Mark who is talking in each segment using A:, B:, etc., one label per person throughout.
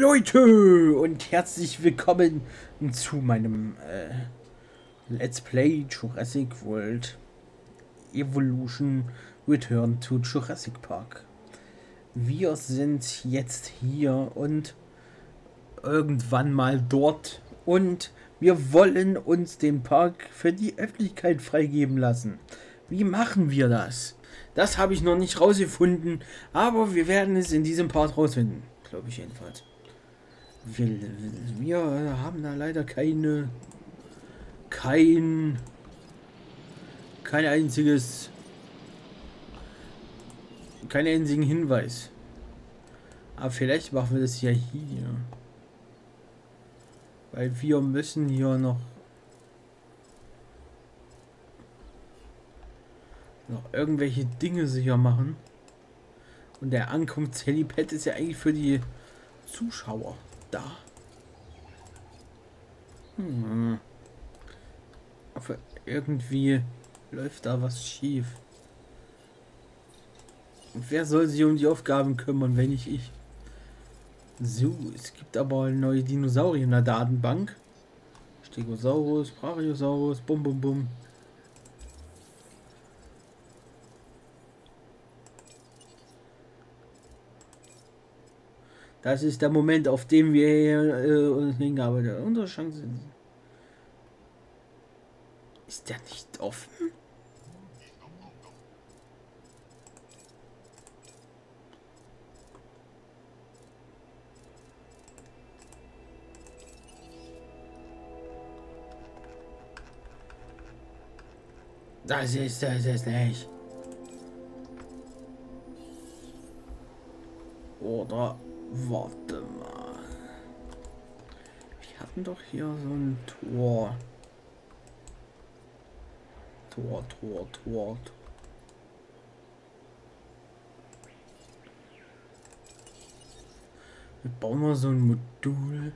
A: Leute und herzlich willkommen zu meinem äh, Let's Play Jurassic World Evolution Return to Jurassic Park. Wir sind jetzt hier und irgendwann mal dort und wir wollen uns den Park für die Öffentlichkeit freigeben lassen. Wie machen wir das? Das habe ich noch nicht rausgefunden, aber wir werden es in diesem Part rausfinden. Glaube ich jedenfalls. Wir, wir haben da leider keine... Kein... Kein einziges... Keinen einzigen Hinweis. Aber vielleicht machen wir das ja hier. Weil wir müssen hier noch noch irgendwelche Dinge sicher machen. Und der Ankunftshelipad ist ja eigentlich für die Zuschauer da. Hm. Aber irgendwie läuft da was schief. Und wer soll sich um die Aufgaben kümmern, wenn nicht ich? So, es gibt aber neue Dinosaurier in der Datenbank. Stegosaurus, Brachiosaurus, bum bum bum. Das ist der Moment, auf dem wir äh, uns hingearbeitet haben. Unsere Chancen. Ist der nicht offen? Das ist das ist nicht. Oder Warte mal. Wir hatten doch hier so ein Tor. Tor, Tor, Tor. Wir bauen mal so ein Modul.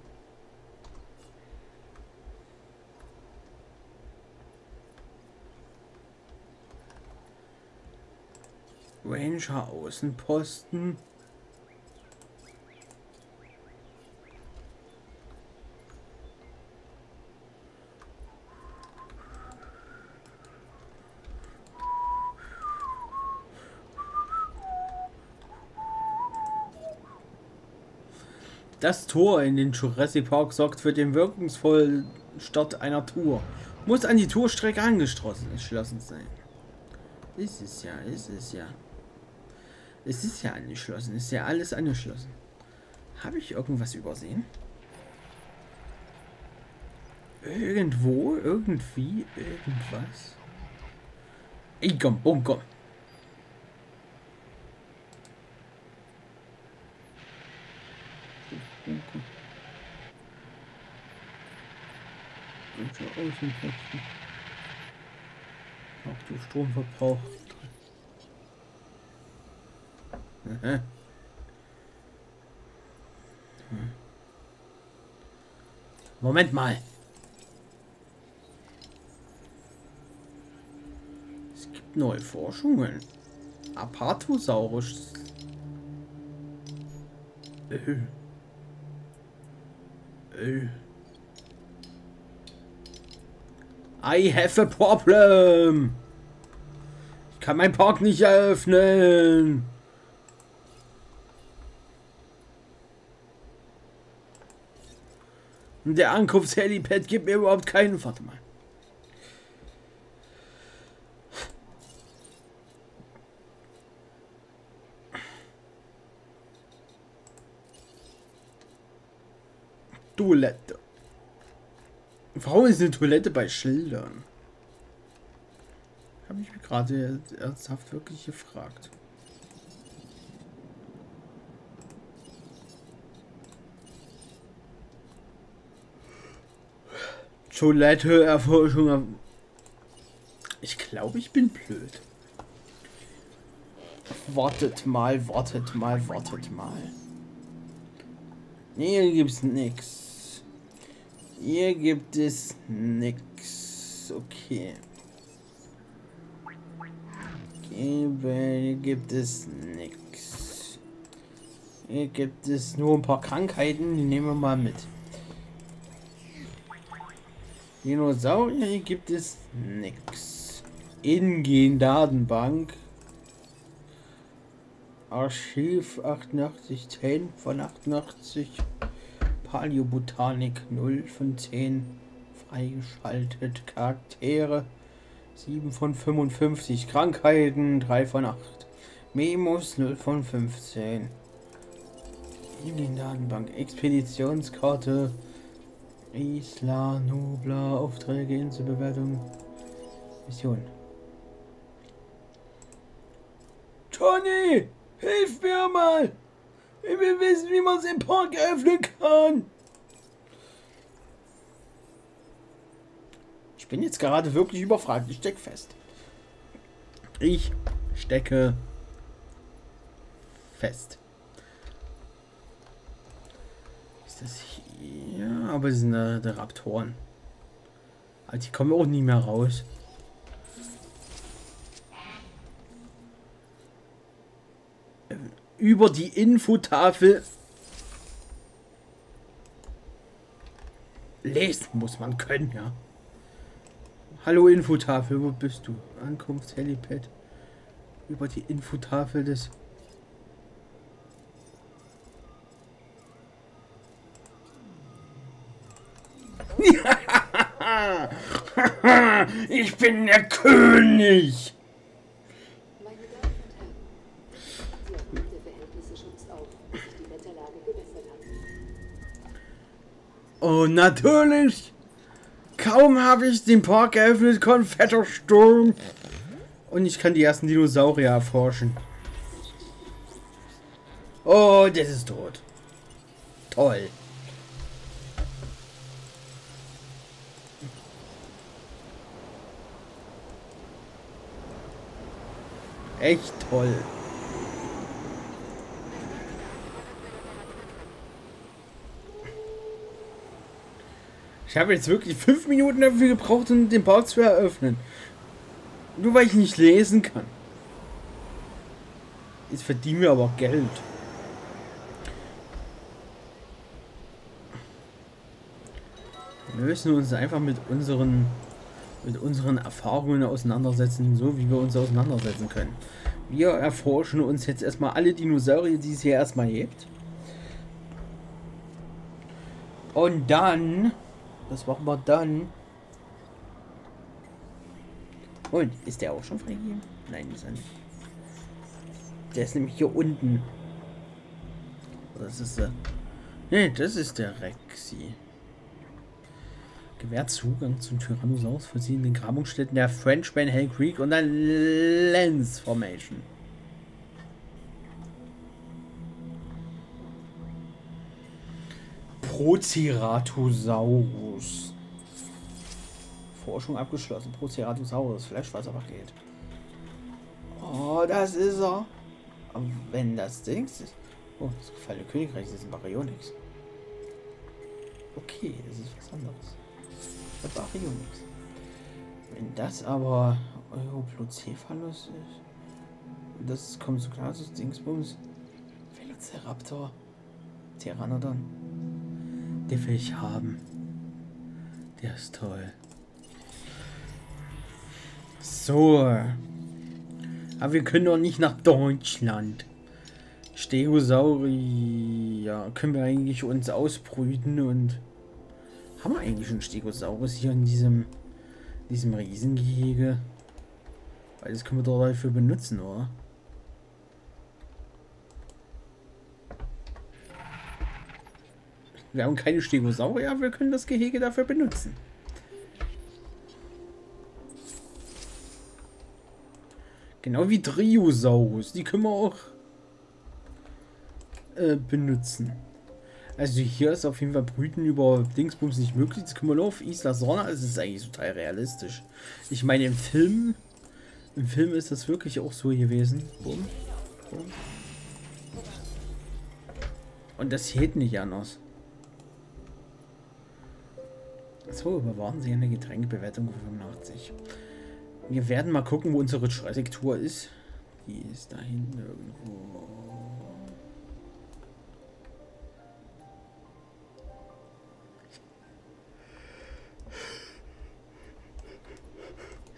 A: Ranger Außenposten. Das Tor in den Jurassic Park sorgt für den wirkungsvollen Start einer Tour. Muss an die Tourstrecke angeschlossen sein. Ist es ja, ist es ja. Es ist ja angeschlossen, ist ja alles angeschlossen. Habe ich irgendwas übersehen? Irgendwo, irgendwie, irgendwas. Ey, komm, komm, komm. Welche Außenposten? Auch der Stromverbrauch. Aha. Moment mal. Es gibt neue Forschungen. Apatosaurus. Äh. Äh. I have a problem. Ich kann mein Park nicht eröffnen. Der Ankunftshelipad gibt mir überhaupt keinen. Warte mal. Toilette. Warum ist eine Toilette bei Schildern? Habe ich mich gerade ernsthaft wirklich gefragt. Toilette, Erforschung. Ich glaube, ich bin blöd. Wartet mal, wartet mal, wartet mal. Nee, hier gibt's nichts. Hier gibt es nichts. Okay. Hier gibt es nichts. Hier gibt es nur ein paar Krankheiten, die nehmen wir mal mit. Dinosaurier hier gibt es nix. Ingehen-Datenbank. Archiv 88, 10 von 88. Paläobotanik 0 von 10. Freigeschaltet. Charaktere 7 von 55. Krankheiten 3 von 8. Memos 0 von 15. Ingehen-Datenbank. Expeditionskarte Isla Nubla, Aufträge, Inselbewertung, Mission. Tony, hilf mir mal! Ich will wissen, wie man den Park öffnen kann. Ich bin jetzt gerade wirklich überfragt. Ich stecke fest. Ich stecke fest. Ist das hier? Ja, aber es sind äh, Raptoren. Also die kommen auch nie mehr raus. Über die Infotafel lesen muss man können, ja. Hallo Infotafel, wo bist du? Ankunft Helipad. Über die Infotafel des ich bin der König. Oh, natürlich. Kaum habe ich den Park geöffnet, kommt fetter Sturm. Und ich kann die ersten Dinosaurier erforschen. Oh, das ist tot. Toll. Echt toll. Ich habe jetzt wirklich fünf Minuten dafür gebraucht, um den Park zu eröffnen. Nur weil ich nicht lesen kann. Jetzt verdienen wir aber Geld. Wir müssen uns einfach mit unseren mit unseren Erfahrungen auseinandersetzen, so wie wir uns auseinandersetzen können. Wir erforschen uns jetzt erstmal alle Dinosaurier, die es hier erstmal gibt. Und dann, was machen wir dann? Und, ist der auch schon freigegeben? Nein, ist er nicht. Der ist nämlich hier unten. Das ist der. Ne, das ist der Rexy gewährt Zugang zum Tyrannosaurus verschiedenen Grabungsstätten der Frenchman Hell Creek und der Lens Formation. Proceratosaurus. Forschung abgeschlossen. Proceratosaurus, Fleischwasserpaket. Oh, das ist er. Aber wenn das Ding ist. Oh, das gefallene Königreich ist ein Baryonyx. Okay, das ist was anderes. Baryonyx. Wenn das aber Europlocephalus ist, das kommt so klar zu Dingsbums, Velociraptor, Pteranodon, der will ich haben. Der ist toll. So. Aber wir können doch nicht nach Deutschland. Stegosaurier können wir eigentlich uns ausbrüten und haben wir eigentlich schon Stegosaurus hier in diesem, diesem Riesengehege? Weil das können wir doch dafür benutzen, oder? Wir haben keine Stegosaurier, wir können das Gehege dafür benutzen. Genau wie Triosaurus. Die können wir auch äh, benutzen. Also hier ist auf jeden Fall Brüten über Dingsbums nicht möglich. Das können wir nur auf Isla Sorna. Das ist eigentlich total realistisch. Ich meine, im Film, im Film ist das wirklich auch so gewesen. Boom. Boom. Und das hält nicht anders. So, überwarten Sie eine Getränkebewertung von 85. Wir werden mal gucken, wo unsere Tour ist. Die ist da hinten irgendwo.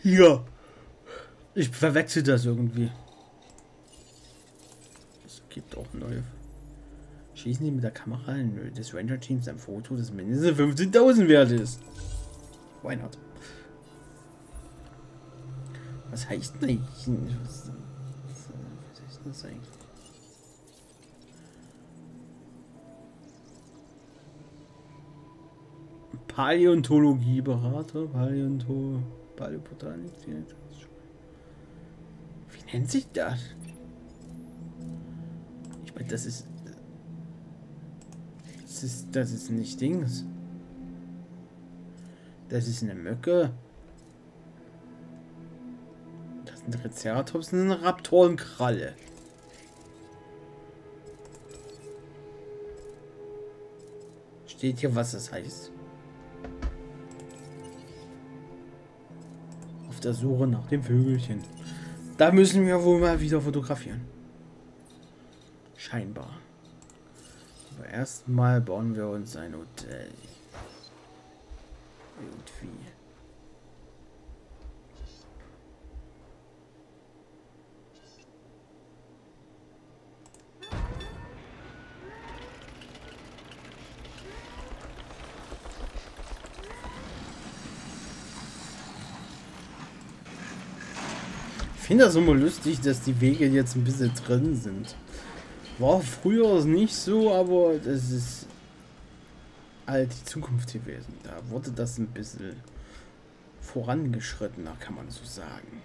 A: Hier. Ich verwechsel das irgendwie. Es gibt auch neue Schießen die mit der Kamera des Ranger-Teams ein Foto, das mindestens 15.000 wert ist. Why not? Was heißt denn was, was, was heißt das eigentlich? Paläontologieberater, Paläonto, Paläobotanik, wie nennt sich das? Ich meine, das ist, das ist, das ist nicht Dings. Das ist eine Mücke. Das sind Triceratops und eine Raptorenkralle. Steht hier, was das heißt. Auf der Suche nach dem Vögelchen. Da müssen wir wohl mal wieder fotografieren. Scheinbar. Aber erstmal bauen wir uns ein Hotel. Irgendwie. Ich finde das immer lustig, dass die Wege jetzt ein bisschen drin sind. War früher nicht so, aber das ist halt die Zukunft gewesen. Da wurde das ein bisschen vorangeschrittener, kann man so sagen.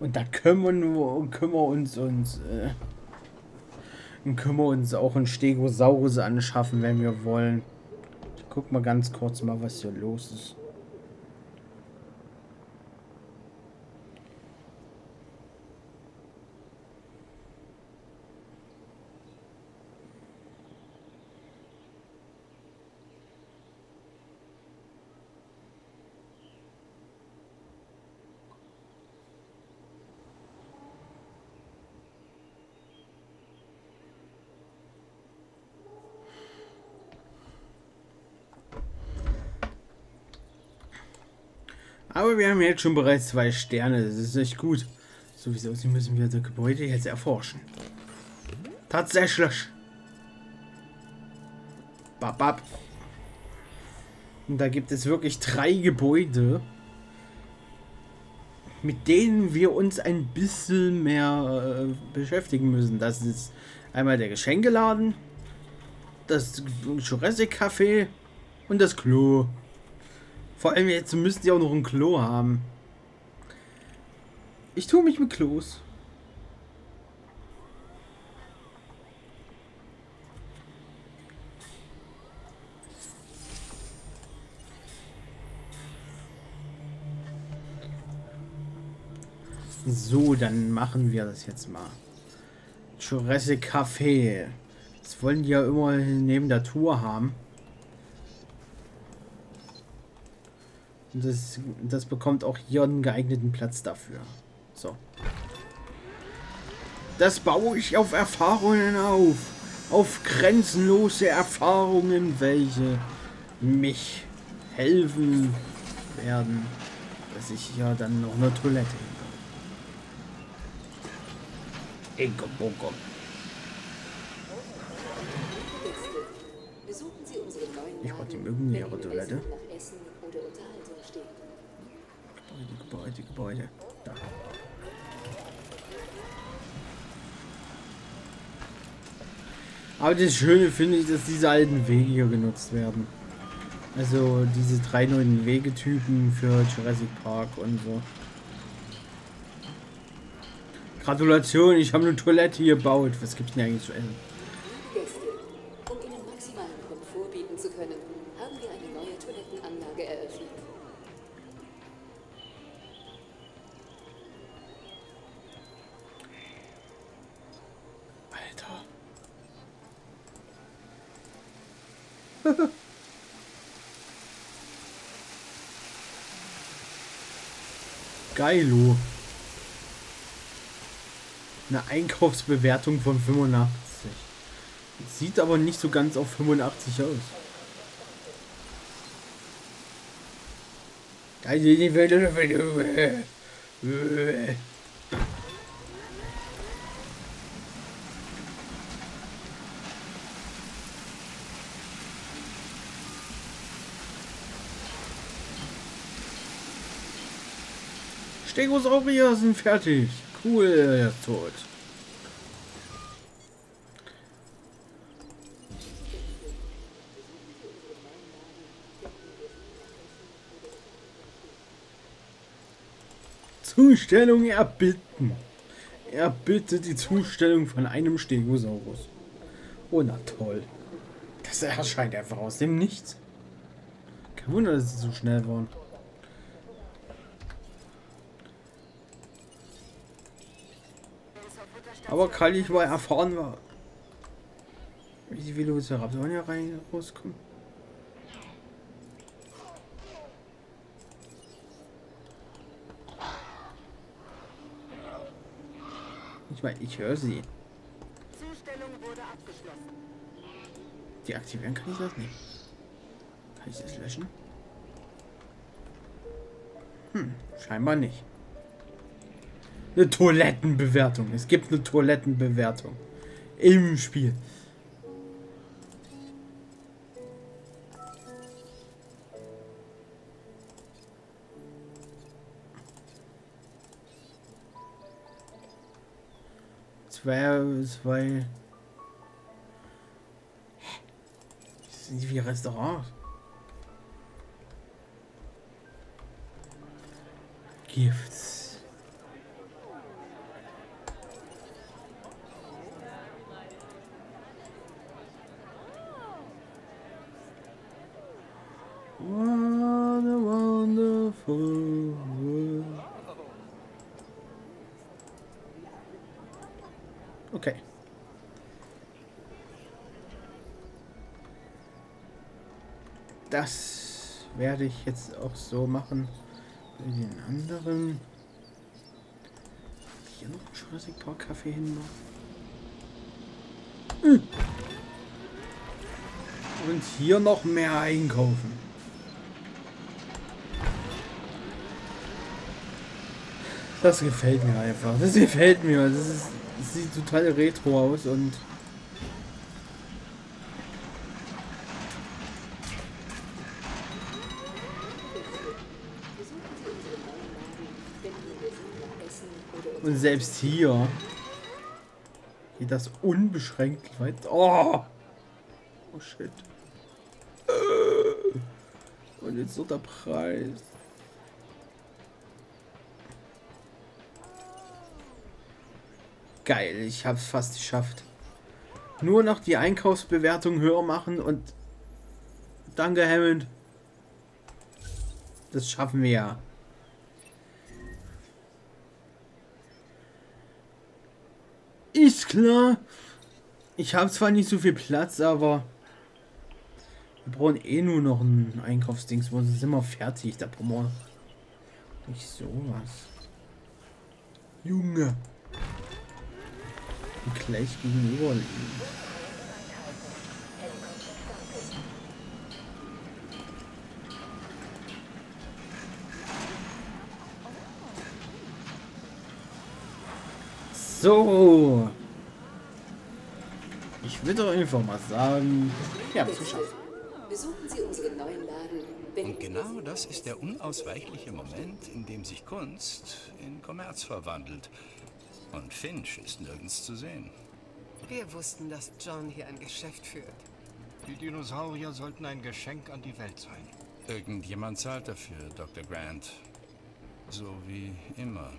A: Und da können wir, können wir uns, uns äh, können wir uns auch ein Stegosaurus anschaffen, wenn wir wollen. Ich guck mal ganz kurz mal, was hier los ist. Wir haben jetzt schon bereits zwei Sterne. Das ist echt gut. So wie es aussieht, müssen wir das Gebäude jetzt erforschen. Tatsächlich. Bap. Und da gibt es wirklich drei Gebäude, mit denen wir uns ein bisschen mehr äh, beschäftigen müssen. Das ist einmal der Geschenkeladen, das Jurassic Café und das Klo. Vor allem jetzt müssten die auch noch ein Klo haben. Ich tue mich mit Klos. So, dann machen wir das jetzt mal. Jurassic Café. Das wollen die ja immer neben der Tour haben. Das, das bekommt auch hier einen geeigneten Platz dafür. So. Das baue ich auf Erfahrungen auf. Auf grenzenlose Erfahrungen, welche mich helfen werden, dass ich ja dann noch eine Toilette hinbaue. Ego Ich wollte die mögen ihre Toilette. Gebäude, Gebäude. Da. Aber das Schöne finde ich, dass diese alten Wege hier genutzt werden. Also diese drei neuen Wegetypen für Jurassic Park und so. Gratulation, ich habe eine Toilette hier gebaut. Was gibt's denn eigentlich zu essen? Geilo. Eine Einkaufsbewertung von 85. Sieht aber nicht so ganz auf 85 aus. Also die Stegosaurier sind fertig. Cool, er ist tot. Zustellung erbitten. Er bittet die Zustellung von einem Stegosaurus. Oh, na toll. Das erscheint einfach aus dem Nichts. Kein Wunder, dass sie so schnell waren. Aber kann ich mal erfahren, wie die Velociraptoren rein rauskommen? Ich meine, ich höre sie. Abgeschlossen. Deaktivieren kann ich das nicht. Kann ich das löschen? Hm, scheinbar nicht. Eine Toilettenbewertung. Es gibt eine Toilettenbewertung. Im Spiel. zwei, zwei. Das sind wie Restaurants. Gifts. What a wonderful world. Okay. Das werde ich jetzt auch so machen. Wie den anderen. Hier noch ein Jurassic Park Kaffee hinmachen. Hm. Und hier noch mehr einkaufen. Das gefällt mir einfach. Das gefällt mir. Das ist sieht total retro aus und Und selbst hier geht das unbeschränkt weit. Oh! Oh shit. Und jetzt noch der Preis. Geil, ich habe es fast geschafft. Nur noch die Einkaufsbewertung höher machen und... Danke, Hammond. Das schaffen wir ja. Ist klar. Ich habe zwar nicht so viel Platz, aber... Wir brauchen eh nur noch ein Einkaufsdings. Wo sind wir fertig? Da brauchen wir nicht sowas. Junge gleich gegenüber liegen. So. Ich würde einfach mal sagen, ja,
B: Besuchen Sie unseren neuen Laden.
C: Und genau das ist der unausweichliche Moment, in dem sich Kunst in Kommerz verwandelt. Und Finch ist nirgends zu sehen.
B: Wir wussten, dass John hier ein Geschäft führt.
D: Die Dinosaurier sollten ein Geschenk an die Welt sein.
C: Irgendjemand zahlt dafür, Dr. Grant. So wie immer.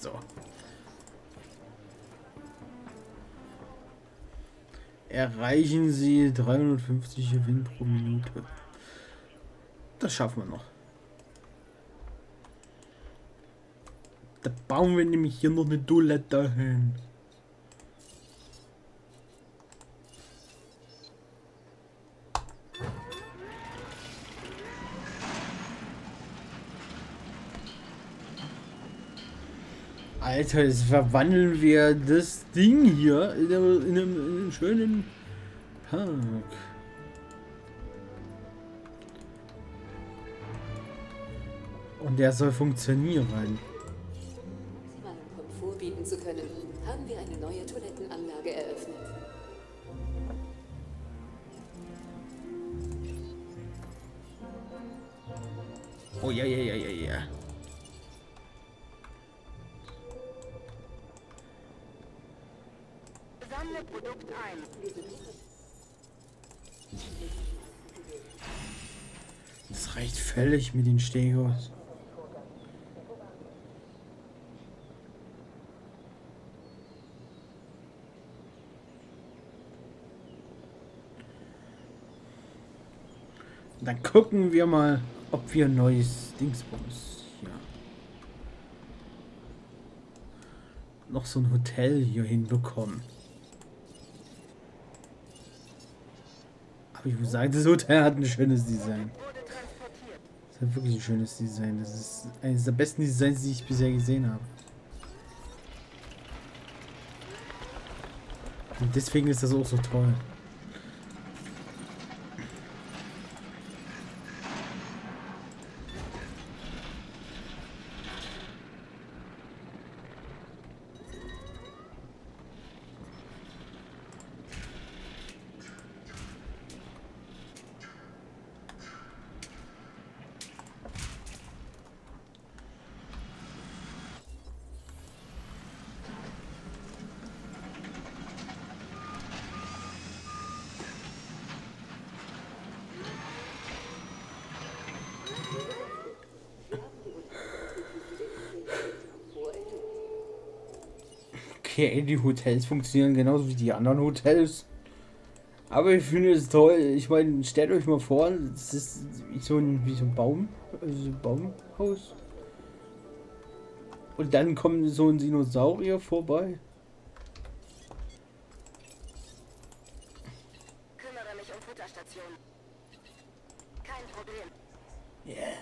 A: So. Erreichen Sie 350 Gewinn pro Minute. Das schaffen wir noch. Da bauen wir nämlich hier noch eine Toilette hin. Alter, jetzt verwandeln wir das Ding hier in einem, in einem, in einem schönen Park. Und der soll funktionieren.
E: Um Komfort bieten zu können, haben wir eine neue Toilettenanlage
A: völlig mit den Stegos. Dann gucken wir mal, ob wir ein neues Dingsbums hier. Noch so ein Hotel hier hinbekommen. Aber ich muss sagen, das Hotel hat ein schönes Design. Das hat wirklich ein schönes Design. Das ist eines der besten Designs, die ich bisher gesehen habe. Und deswegen ist das auch so toll. Okay, die Hotels funktionieren genauso wie die anderen Hotels. Aber ich finde es toll. Ich meine, stellt euch mal vor, das ist so ein, wie so ein Baum, also so ein Baumhaus. Und dann kommt so ein Dinosaurier vorbei.
F: Kümmere mich um Futterstation. Kein Problem.
A: Ja.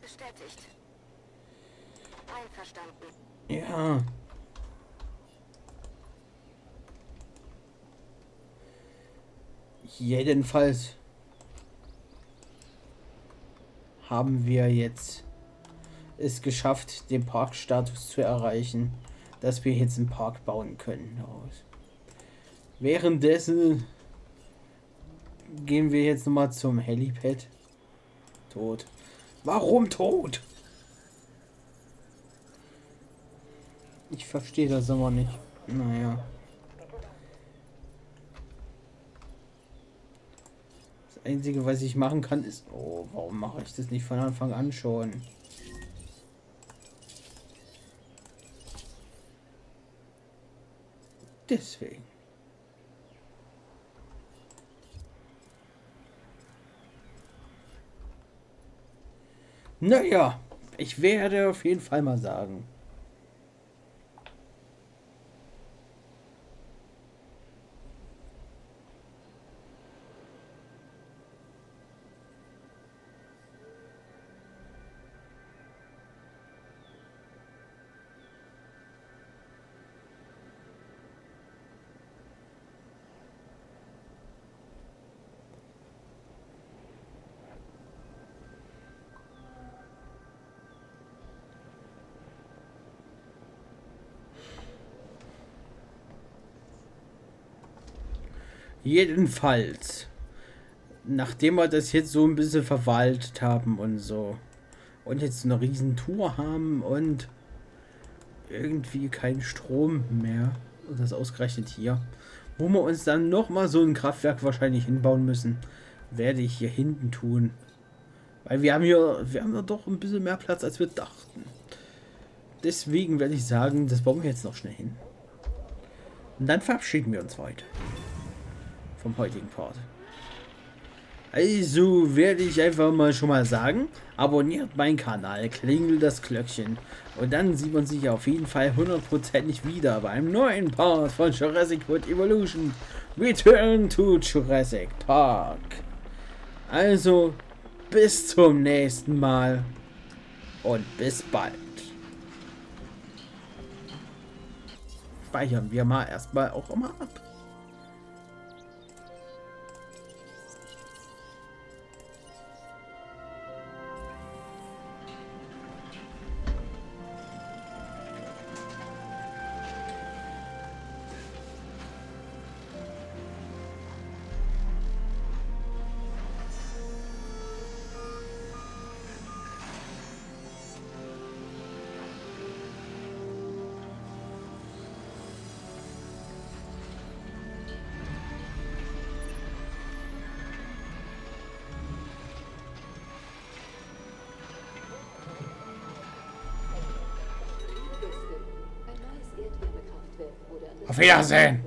F: Bestätigt. Einverstanden.
A: Ja. Jedenfalls haben wir jetzt es geschafft, den Parkstatus zu erreichen, dass wir jetzt einen Park bauen können. Währenddessen gehen wir jetzt nochmal zum Helipad. Tot. Warum tot? Ich verstehe das aber nicht. Naja. Einzige, was ich machen kann, ist... Oh, warum mache ich das nicht von Anfang an schon? Deswegen. Naja, ich werde auf jeden Fall mal sagen. Jedenfalls, nachdem wir das jetzt so ein bisschen verwaltet haben und so und jetzt eine riesen Tour haben und irgendwie kein Strom mehr, und das ausgerechnet hier, wo wir uns dann noch mal so ein Kraftwerk wahrscheinlich hinbauen müssen, werde ich hier hinten tun. Weil wir haben hier, wir haben ja doch ein bisschen mehr Platz, als wir dachten. Deswegen werde ich sagen, das bauen wir jetzt noch schnell hin. Und dann verabschieden wir uns heute vom heutigen Part. Also werde ich einfach mal schon mal sagen, abonniert meinen Kanal, klingelt das Glöckchen und dann sieht man sich auf jeden Fall hundertprozentig wieder beim neuen Part von Jurassic World Evolution Return to Jurassic Park. Also bis zum nächsten Mal und bis bald.
E: speichern wir mal erstmal auch immer ab.
A: Ein neues